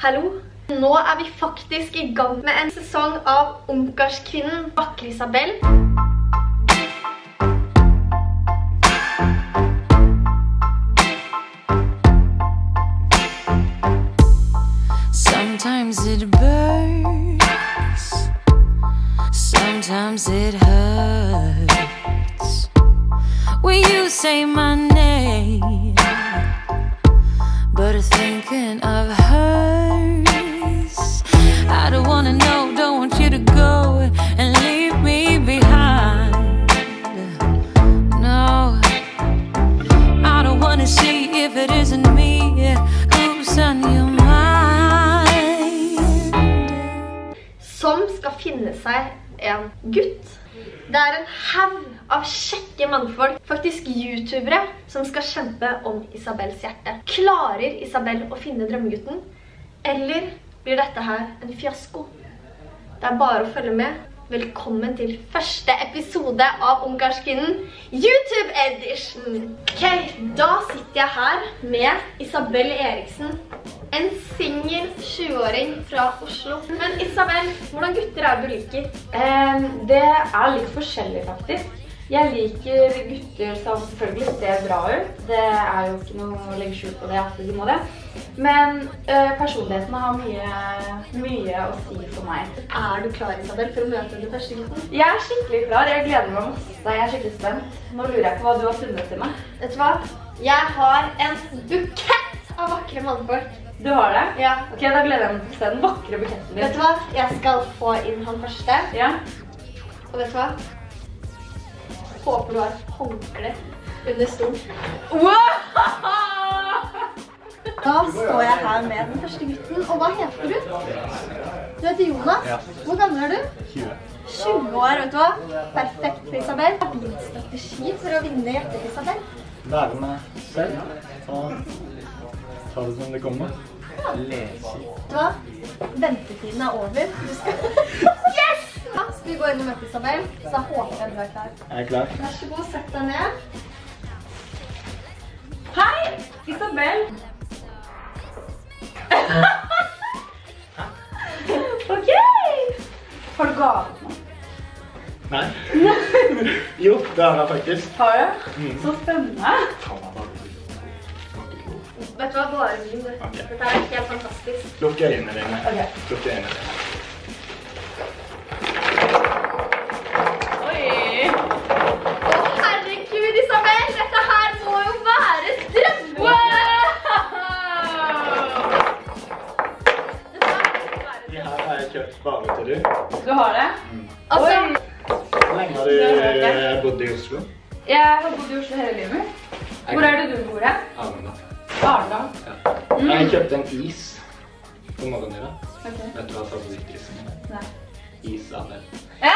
Hallo. Nå er vi faktisk i gang med en sesong av Ungkarskvinnen Vakre Isabel. Sometimes it burns, sometimes it hurts. When you say my name, haug av kjekke mannfolk, faktisk youtubere, som skal kjempe om Isabels hjerte. Klarer Isabel å finne drømmegutten? Eller blir dette her en fiasko? Det er bare å følge med. Velkommen til første episode av Ungkarskvinnen YouTube Edition. Ok, da sitter jeg her med Isabel Eriksen. En singel 20-åring fra Oslo. Men Isabel, hvordan gutter er det du liker? Um, det er litt forskjellig, faktisk. Jeg liker gutter som selvfølgelig ser bra ut. Det er jo ikke noe å legge skjul på det at de må det. Men uh, personligheten har mye, mye å si for meg. Er du klar, Isabel, for å møte den første gutten? Jeg er skikkelig klar. Jeg gleder meg masse. Jeg er skikkelig spent. Nå lurer jeg på hva du har funnet til meg. Vet du hva? Jeg har en bukett av vakre mannfolk. Du har det? Ja. Ok, da gleder jeg meg til å se den vakre buketten Vet du hva? Jeg skal få inn han første. Ja. Og vet du hva? Håper du har et håndkle under stolen. Da står jeg her med den første gutten. Og hva heter du? Du heter Jonas. Hvor gammel er du? 20. 20 år, vet du hva? Perfekt for Isabel. Hva er din strategi for å vinne hjertet til Isabel? Være meg selv og ta det som det kommer. Vet du hva? Ventetiden er over. Yes! Ja, skal vi gå inn og møte Isabel, så håper jeg du er klar. Jeg er klar. Vær så god, sett deg ned. Hei, Isabel. ok. Har du gave til meg? Nei. jo, det har jeg faktisk. Har du? Så spennende. Vet du hva, bare vin. du. Ok. Dette er helt fantastisk. Lukk øynene dine. Ok. Lukk øynene dine. Oi. Å, herregud, Isabel! Dette her må jo være drømme! De her har jeg kjøpt bare til du. Du har det? Altså, Hvor lenge har du eh, bodd i Oslo? Jeg har bodd i Oslo hele livet. Hvor er det du bor hen? Jeg kjøpte en is på magen din. Okay. Ok. Vet du hva favorittisen min er? Nei. Isabel.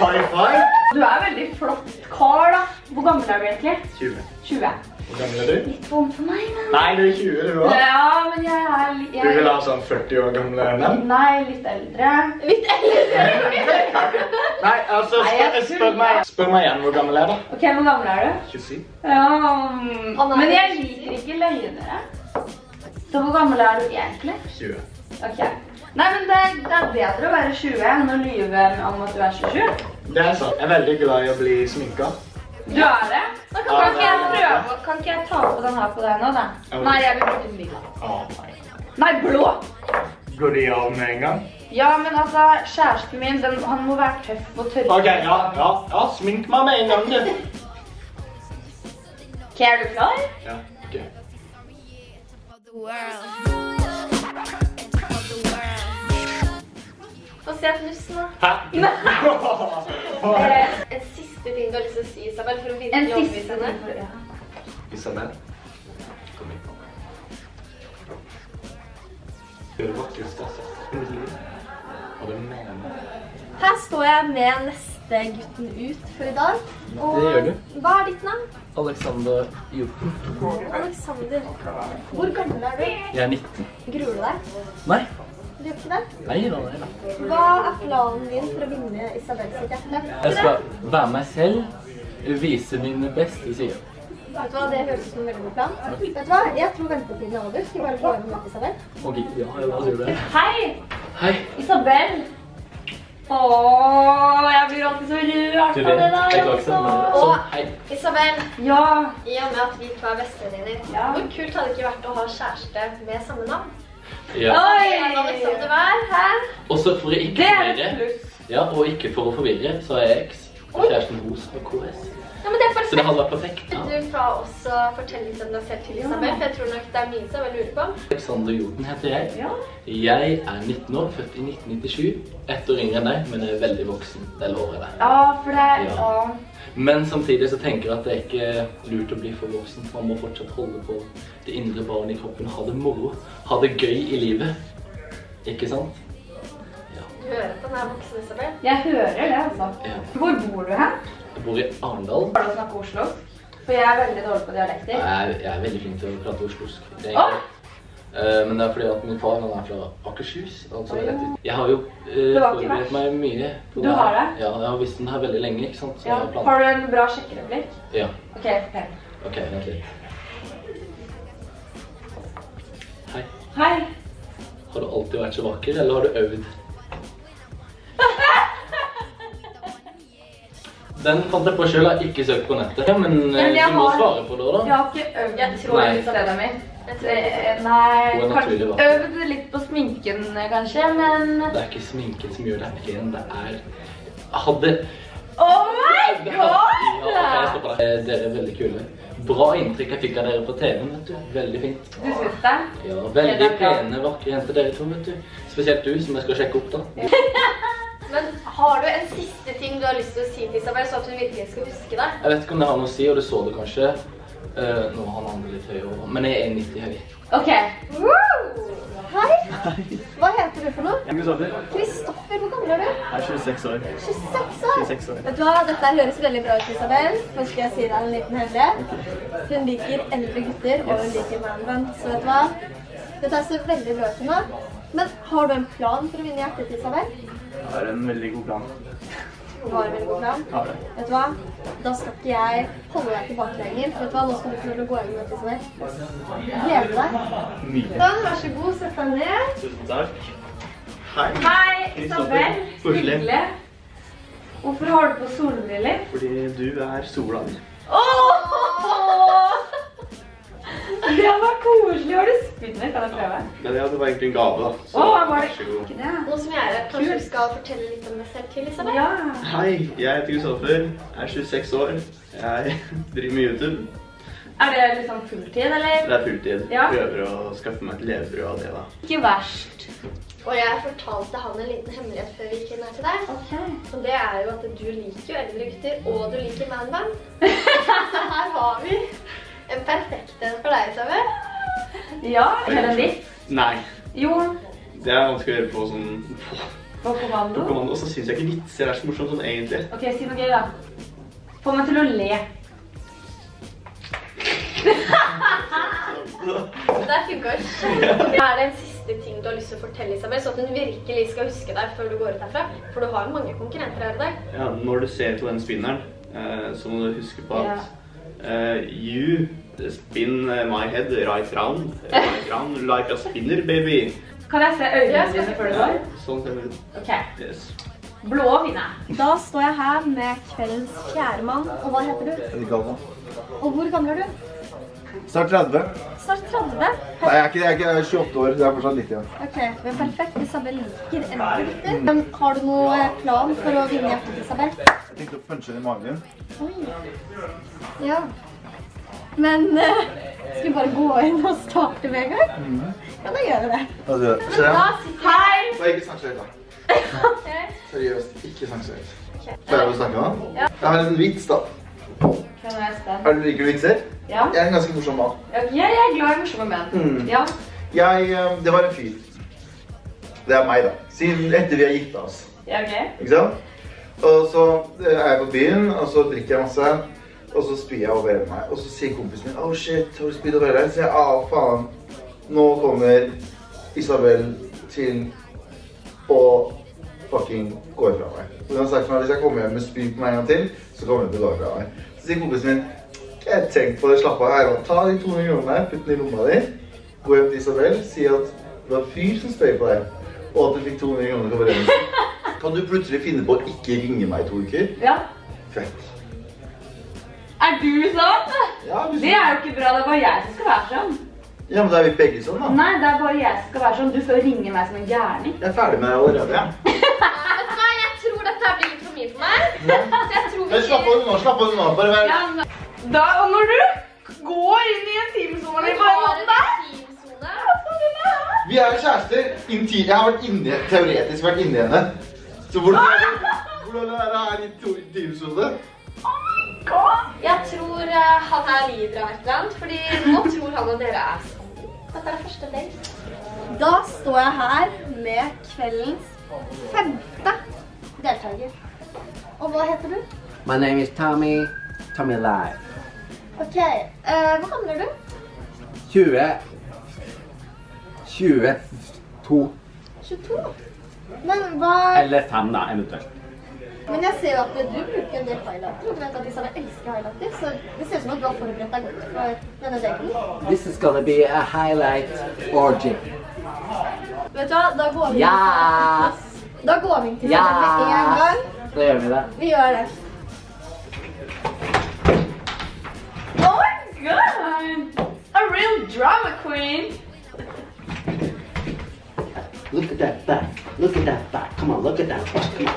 High five! Du er veldig flott kar, da. Hvor gammel er du egentlig? 20. 20. Hvor gammel er du? Litt vond for meg, men... Nei, du er 20 du også. Ja, men jeg er litt... Du vil ha sånn 40 år gamle menn? Nei, litt eldre. litt eldre. Nei, altså, Nei, spør, spør, meg, spør meg igjen hvor gammel er du? Ok, hvor gammel er du? 27. Ja, mm, men jeg liker ikke løgnere. Så hvor gammel er du egentlig? 20. Ok. Nei, men det, det er bedre å være 20 enn å lyve om at du er 27. Det er sant. Jeg er veldig glad i å bli sminka. Du er det? Da kan, kan ikke jeg prøve? Kan ikke jeg ta på den her på deg nå, da? Nei, jeg vil bruke den lilla. Nei. Nei, blå! Går de av med en gang? Ja, men altså, kjæresten min, den, han må være tøff og tørre. Ok, ja, ja, ja, smink meg med en gang, du. Ok, er du klar? Ja, ok. Få se fnussen, da. Hæ? Eh, En siste ting du har lyst til å si, Isabel, for å virkelig overbevise henne. ja. Isabel, kom hit. Du er det vakreste jeg har sett i mitt liv. Og det mener jeg. Her står jeg med neste gutten ut for i dag. Og Det gjør du. Hva er ditt navn? Alexander Joten. Alexander. Hvor gammel er du? Jeg er 19. Gruer du deg? Nei. Du gjør ikke det? Nei da, nei da. Hva er planen din for å vinne Isabels hjerte? Jeg skal være meg selv, vise mine beste sider. Vet du hva, det høres ut som en veldig god plan. Vet du hva, jeg tror ventetiden er over. Skal vi bare gå hjem og møte Isabel? Ok, ja, la oss gjøre det. Hei, Hei. Isabel. Åh, jeg blir alltid så rørt Du av vet, det jeg der. klarer ikke sånn. Isabel, Ja, i og med at vi to er bestevenninner, Ja. hvor kult hadde det ikke vært å ha kjæreste med samme navn? Ja. Hæ? Også for å ikke forvirre, ja, og ikke for å forvirre, så er jeg X. Og kjæresten hos og KS. Ja, men det er Så det perfekt. hadde vært perfekt. Ja. du fra også fortelle litt om deg selv til Isabel? For jeg tror nok det er mye jeg lurer på. Alexander Joden heter jeg. Ja. Jeg er 19 år, født i 1997. Ett år yngre enn deg, men jeg er veldig voksen. Det lover jeg deg. Ja, for det er... ja. Men samtidig så tenker jeg at det er ikke lurt å bli for voksen. Man må fortsatt holde på det indre barnet i kroppen. Ha det moro. Ha det gøy i livet. Ikke sant? Ja. Du hører at han er voksen, Isabel. Jeg hører det, altså. ja. Hvor bor du hen? Jeg bor i Arendal. Har du snakket snakke oslo? For jeg er veldig dårlig på dialekter. Jeg er, jeg er veldig flink til å prate oslosk. Det er Åh! Eh, men det er fordi at min far han er fra Akershus. altså rett ut. Jeg har jo eh, Det forberedt meg mye. på Du det har det? Ja, jeg har visst den her veldig lenge. ikke sant? Så Ja. jeg har. Har du en bra sjekkereplikk? Ja, Ok, fortell. ok, vent litt. Hei. Hei. Har du alltid vært så vakker, eller har du øvd? Den fant jeg på sjøl, har ikke søkt på nettet. Ja, men, men du må har- svare på det, da. Jeg har ikke øvd Jeg tror Nei. på stedet mitt. Nei, naturlig kanskje øvd litt på sminken kanskje, men... Det er ikke sminken som gjør deg pen, det er Hadde Oh my god! Ja. Eh, Dere er veldig kule. Bra inntrykk jeg fikk av dere på TV-en, vet du. Veldig fint. Du synes det? Ja, veldig pene, vakre jenter dere to, vet du. Spesielt du, som jeg skal sjekke opp, da. Men har du en siste ting du har lyst til å si til Isabel, så at hun virkelig skal huske deg? Jeg vet ikke om det har noe å si, og du så det kanskje. Eh, nå har han andre litt høyere men jeg er 1,90 høy. Ok. Hei! Hva heter du for noe? Kristoffer. Kristoffer, hvor gammel er du? Jeg er 26 år. 26 år. 26 år. Vet du hva, dette høres veldig bra ut, Isabel. Først skal jeg si deg en liten hemmelighet. Hun liker eldre gutter, og hun liker man Så vet du hva? Dette ser veldig bra ut meg. Men har du en plan for å vinne hjertet til Isabel? Jeg har en veldig god plan. Har veldig god plan. Vet du hva? Da skal ikke jeg holde deg tilbake lenger. Vet du hva? Nå skal du få lov til å gå gjennom dette, Isabel. Gleder deg? Sånn, vær så god, sett deg ned. Tusen takk. Hei. Hei, Isabel. Hyggelig. Hvorfor har du på solbriller? Fordi du er sola mi. Åh! Det var koselig. Har du spinner? Kan jeg prøve? Men ja, det var egentlig en gave, da. Så Åh, var vær det så god. ikke det? Nå som jeg er her, kanskje du skal fortelle litt om deg selv til Elisabeth? Ja. Hei, jeg heter Kristoffer. Jeg er 26 år. Jeg driver med YouTube. Er det liksom fulltid, eller? Det er fulltid. Ja. Prøver å skaffe meg et levebrød av det, da. Ikke verst. Og jeg fortalte han en liten hemmelighet før vi gikk inn her til deg. Ok. Og det er jo at du liker jo eldre gutter, og du liker man-man. Så her har vi en perfekt en for deg, Isabel. Ja, eller en ditt. Nei. Jo, Det er vanskelig å gjøre på sånn på, på på kommando. kommando. Og så syns jeg ikke vitser er så morsomt sånn egentlig. Ok, si noe gøy da. Få meg til å le. Det funker. kjempebra. Er det en siste ting du har lyst til å fortelle, Isabel, så at hun virkelig skal huske deg før du går ut herfra? For du har jo mange konkurrenter her i dag. Ja, når du ser på den spinneren, eh, så må du huske på at you spin my head right round, right round like a spinner, baby. Kan jeg se øynene dine før du går? Sånn ser det ut. Ok. Yes. Blå finner jeg. Da står jeg her med kveldens fjerde mann. Og hva heter du? Galvan. Og hvor gammel er du? Snart 30. Snart 30. Nei, jeg er ikke jeg er ikke jeg er 28 år. Det er fortsatt litt igjen. Ok, men perfekt. Isabel liker eldre gutter. Men har du noe plan for å vinne hjertet til Isabel? Jeg tenkte å punche den i magen. Oi. Ja. Men eh, skal vi bare gå inn og starte med en gang? Ja, da gjør vi det. Altså, se. Da sitter Hei! Bare ikke snakk da. Seriøst, ikke snakk så høyt. Får jeg snakke Ja. Jeg har en vits, da. Er du liker du vitser? Ja. Jeg er en ganske morsom mann. Ja, jeg er glad i morsomme menn. Mm. Ja. Jeg, eh, det var en fyr. Det er meg, da. Siden etter vi har gifta oss. Ja, ok. Ikke sant? Og så eh, er jeg på byen, og så drikker jeg masse. Og så spyr jeg over hele meg. Og så sier kompisen min oh shit, har du spydd over hele deg? Så sier jeg ah, faen. Nå kommer Isabel til å fucking gå ifra meg. Så hun har sagt til meg hvis jeg kommer hjem med spy på meg en gang til, så kommer hun til å gå ifra meg. Sier kompisen min Jeg tenkte på det, slapp av. her. Ta de 200 kronene putt den i lomma di. Gå hjem til Isabel, si at det var en fyr som spøy på deg, og at du fikk 200 kroner for forbrenning. Kan du plutselig finne på å ikke ringe meg i to uker? Ja. Fett. Er du sånn? Ja, hvis- Det er jo ikke bra. Det er bare jeg som skal være sånn. ja, men da er vi begge sånn, da. Nei, det er bare jeg som skal være sånn. Du skal ringe meg som en gærning. Jeg er ferdig med deg allerede. Ja. Vet du hva, jeg tror dette blir litt for mye for meg. Men slapp av nå, slapp av nå. Bare vær Ja, da, og når du går inn i en teamzone på en måte der. Vi er kjærester. Inti jeg har vært inne, teoretisk vært inni henne. Så hvordan er det, hvordan er det her i to timesone? Jeg tror eh, han her lider av et eller annet, fordi nå tror han at dere er sammen. Dette er første date. Da står jeg her med kveldens femte deltaker. Og hva heter du? My name is Tommy. Tommy Live. Ok, uh, hva handler du? 20 22 22. Men hva... Eller 5, da, eventuelt. Men jeg ser jo at du bruker en del highlighter, og vet at som elsker highlighter, så det ser ut som at du har forberedt deg godt for denne daten. This is gonna be a highlight orgy. Vet du hva, da går vi Yes! Da går vi til yes. med en gang. Da gjør vi det. Vi gjør det. God! A real drama queen! Look at that back. Look at that back. Come on, look at that back. Come on.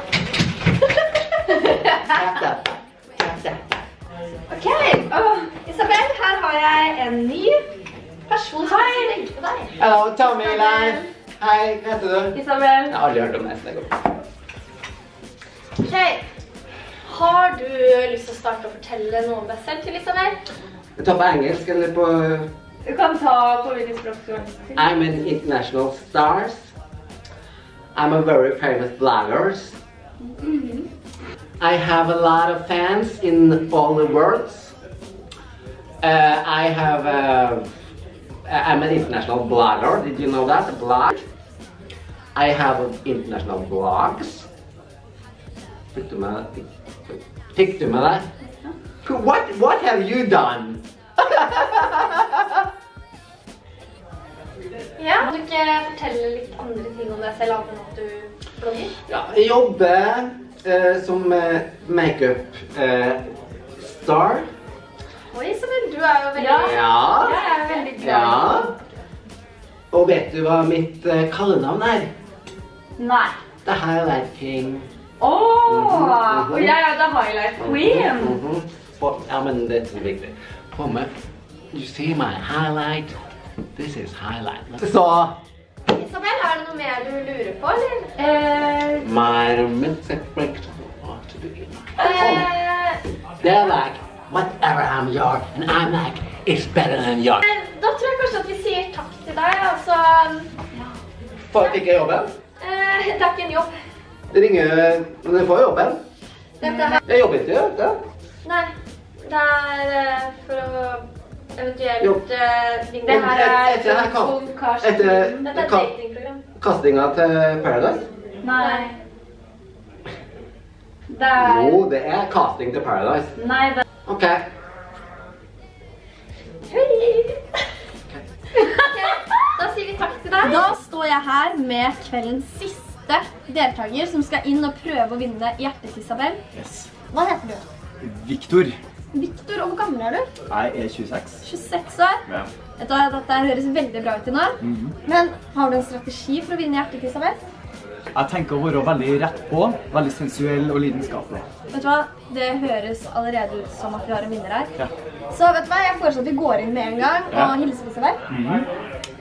Tap that back. Tap that back. Ok, Åh, Isabel, her har jeg en ny person som skal legge deg. Hello, Tommy Live. Hei, hva heter du? Isabel. Jeg har aldri hørt om det. så det går bra. Ok, har du lyst til å starte å fortelle noe om deg selv til Isabel? Jeg tar på engelsk eller på Du kan ta på hvilket språk du. I'm an international stars. I'm a very famous blogger. I have a lot of fans in all the world. Uh, I have. Uh, I'm an international blogger. Did you know that? A blog. I have international blogs. Fikk du med Fikk du med deg? What, what have you done? Ja. Kan du ikke fortelle litt andre ting om deg selv, annet enn at du blogger? Ja, jeg jobber eh, som eh, makeup eh, star. Oi, Isabel, du er jo veldig... Ja. Ja. Jeg er veldig glad. ja. Og vet du hva mitt eh, kallenavn er? Nei. The Highlight King. Åh! -hmm. Og jeg er the highlight queen. Mm På- Ja, men det er the big. På meg. You see my highlight? This is highlight. Så Isabel, er det noe mer du lurer på, eller? Uh, My romantic breakdown. what to do. Uh, They're like, whatever I'm your, and I'm like, it's better than your. da tror jeg kanskje at vi sier takk til deg, altså... For Får ikke jobben? Uh, det er ikke en jobb. Det ringer, men du får jobben. Dette. Jeg jobber ikke, vet det? Nei, det er eh, for å eventuelt vinne. det her er etter Karsten. etter- Dette er et datingprogram. Kastinga til Paradise. Nei. Det er... Jo, det er casting til Paradise. Nei, det Ok. Ok, Da sier vi takk til deg. Da står jeg her med kveldens siste deltaker som skal inn og prøve å vinne Hjertet Isabel. Yes. Hva heter du? Victor. Victor, og hvor gammel er du? Jeg er 26. 26 år. Ja. Vet du hva, Dette høres veldig bra ut i nå. Men har du en strategi for å vinne hjertet til Isabel? Jeg tenker å være veldig rett på, veldig sensuell og lidenskapelig. Vet du hva? Det høres allerede ut som at vi har en vinner her. Ja. Så vet du hva? Jeg foreslår at vi går inn med en gang Ja. og hilser på Isabel.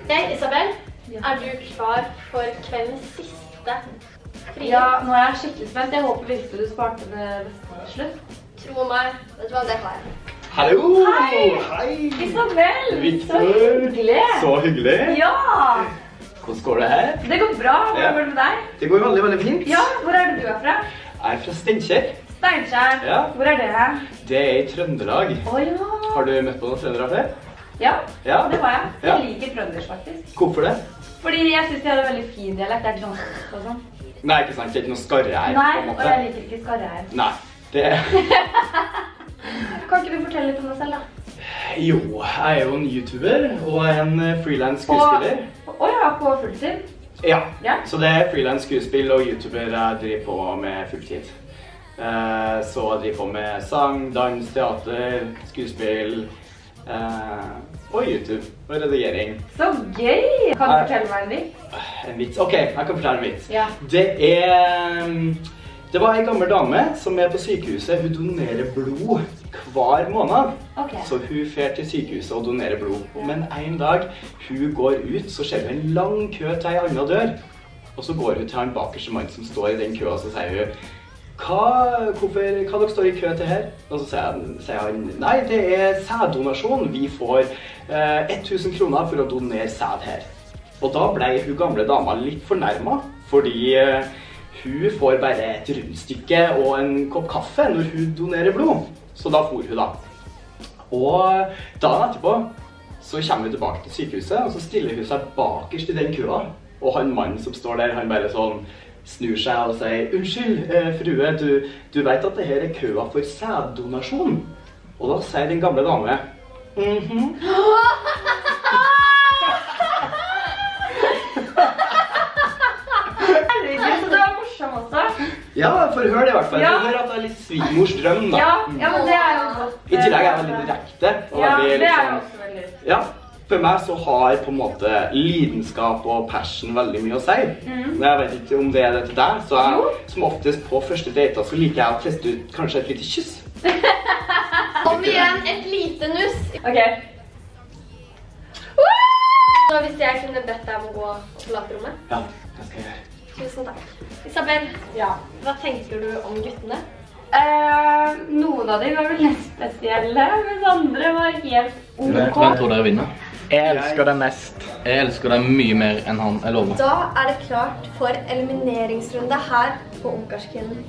Hei, Isabel. Er du klar for kveldens siste frie? Ja, nå er jeg skikkelig spent. Jeg håper virkelig du sparte det beste til slutt. Tro meg. Vet du hva? Det har jeg. Hallo! Hei! Hei! Isabel, Victor. så hyggelig. Så hyggelig. Ja, Hvordan går det her? det går bra. Ja. Hvordan går det med deg? Det går veldig, veldig fint. Ja, hvor er det du er fra? Jeg er fra Steinkjer. Steinkjer. Ja. Hvor er det her? Det er i Trøndelag. Å ja. Har du møtt på noen trøndere før? Ja, Ja. det var jeg. Ja. Jeg liker trøndersk faktisk. Hvorfor det? Fordi jeg synes de har en veldig fin dialekt. Det er sånn og sånn. Nei, ikke sant. Det er ikke noe skarre her. Nei, og jeg liker ikke skarre her. Nei. Det Kan ikke du fortelle litt om deg selv, da? Jo, jeg er jo en YouTuber og en frilans skuespiller. Å ja, på fulltid? Ja. Ja. Så det er frilans skuespill og YouTuber jeg driver på med fulltid. Eh, så jeg driver på med sang, dans, teater, skuespill eh, og YouTube og redigering. Så gøy! Kan du fortelle meg en vits? En vits. OK, jeg kan fortelle en vits. Ja. Det er Det var ei gammel dame som er på sykehuset. Hun donerer blod hver måned. Okay. Så hun drar til sykehuset og donerer blod. Men en dag hun går ut, så ser hun en lang kø til ei anna dør. Og så går hun til han bakerste mannen som står i den køa, og så sier hun hva, hvorfor, hva dere står i kø til her? Og så sier han, sier han nei, det er sæddonasjon. Vi får eh, 1000 kroner for å donere sæd her. Og da ble hun gamle dama litt fornærma, fordi eh, hun får bare et rundstykke og en kopp kaffe når hun donerer blod. Så da for hun, da. Og dagen etterpå så kommer hun tilbake til sykehuset, og så stiller hun seg bakerst i den køa. Og han mannen som står der, han bare sånn snur seg og sier Unnskyld, eh, frue, du, du vet at det her er køa for sæddonasjon? Og da sier den gamle dame mm Herregud, også. Ja, for hør det i hvert fall. Ja. Hør at det er litt svigermors drøm, da. Ja, ja, men det er jo godt. I tillegg er jeg veldig direkte. Og Ja, veldig, det er jo liksom, også veldig Ja, for meg så har på en måte lidenskap og passion veldig mye å si. Mm. Men jeg vet ikke om det er det til deg, så jeg, som oftest på første date så liker jeg å teste ut kanskje et lite kyss. Kom igjen, et lite nuss. Ok. Så hvis jeg kunne bedt deg om å gå og forlate rommet. Ja, det skal jeg gjøre. Tusen takk. Isabel, Ja. hva tenker du om guttene? Eh, noen av dem var vel litt spesielle, mens andre var helt ok. Hvem tror dere vinner? Jeg elsker deg mest. Jeg elsker deg mye mer enn han. Jeg lover. Da er det klart for elimineringsrunde her på Ungkarskvinnen.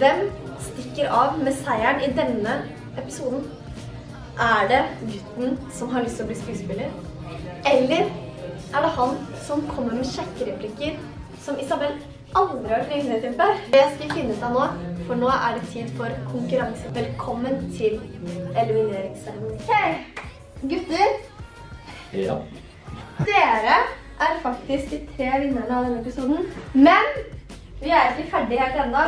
Hvem stikker av med seieren i denne episoden? Er det gutten som har lyst til å bli skuespiller? Eller er det han som kommer med sjekkereplikker som Isabel aldri har vitne til før? Det skal vi finne ut av nå, for nå er det tid for konkurranse. Velkommen til elimineringsseremonien. Ok, gutter. Ja. Dere er faktisk de tre vinnerne av denne episoden. Men vi er ikke ferdige helt ennå.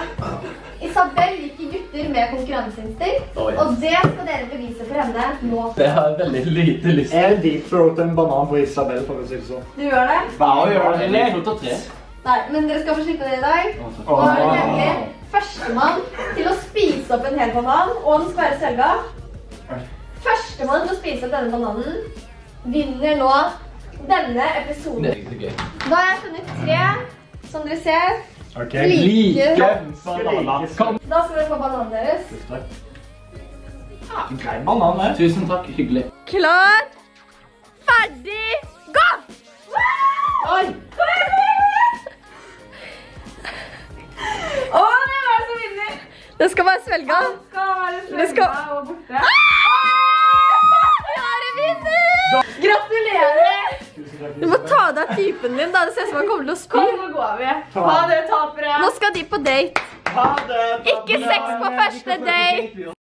Isabel liker gutter med konkurranseinstinkt. Og det skal dere bevise for henne nå. Det har jeg veldig lite lyst til. Jeg deep-throater en banan på Isabel, for å si det sånn. Du gjør det? Hva gjør Jeg liker frukt av tre. Nei, men dere skal få slippe det i dag. Og det nemlig førstemann til å spise opp en hel banan, og den skal være svelga. Førstemann til å spise opp denne bananen vinner nå denne Det episoden. er. Da har jeg funnet tre, som dere ser. Ok, Like. banan. Kom. Da skal dere få bananen deres. Tusen takk. Ja. Grei banan, det. Tusen takk. Hyggelig. Klar, ferdig, gå! Oi! Å, Det skal være svelga. Skal være Det skal- svelga og borte. Vi har en vinner! Gratulerer! Du må ta av deg typen din. da. Det ser ut som han kommer til å spy. Kom, nå går vi. Ha det, tapere. Nå skal de på date. Ha det. Ikke sex på første date.